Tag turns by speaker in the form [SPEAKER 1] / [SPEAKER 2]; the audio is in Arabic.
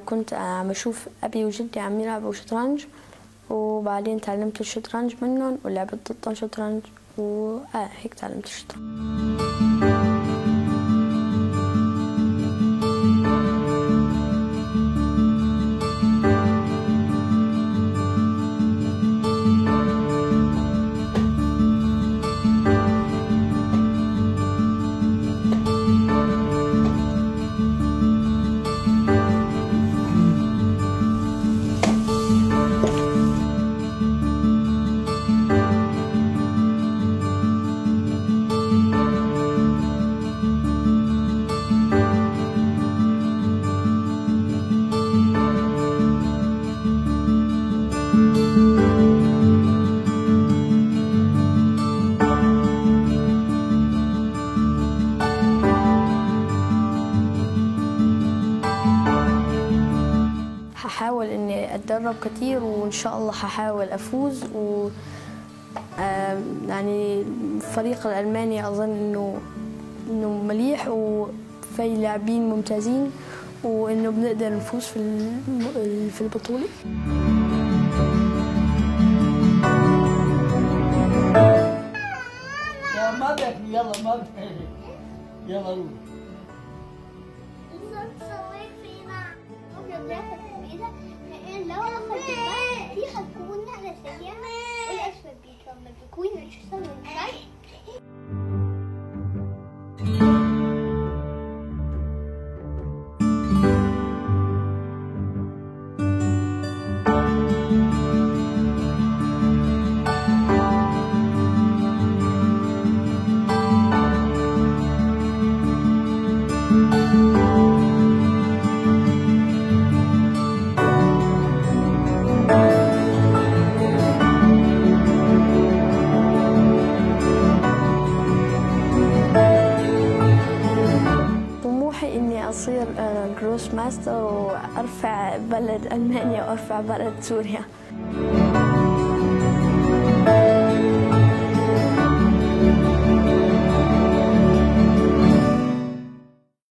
[SPEAKER 1] كنت عم أشوف أبي وجدي عم يلعبوا شطرنج وبعدين تعلمت الشطرنج منهم ولعبت ضدهم شطرنج وهيك تعلمت الشطرنج. هحاول إني أتدرب كتير وإن شاء الله هحاول أفوز و يعني الفريق الألماني أظن إنه إنه مليح وفي لاعبين ممتازين وإنه بنقدر نفوز في في البطولة.
[SPEAKER 2] يا بيحكي يلا بيحكي يلا روح.
[SPEAKER 3] Олеся є. Олесь
[SPEAKER 1] випікав на пікуйночку. جروس ماستر وارفع بلد ألمانيا وأرفع بلد سوريا.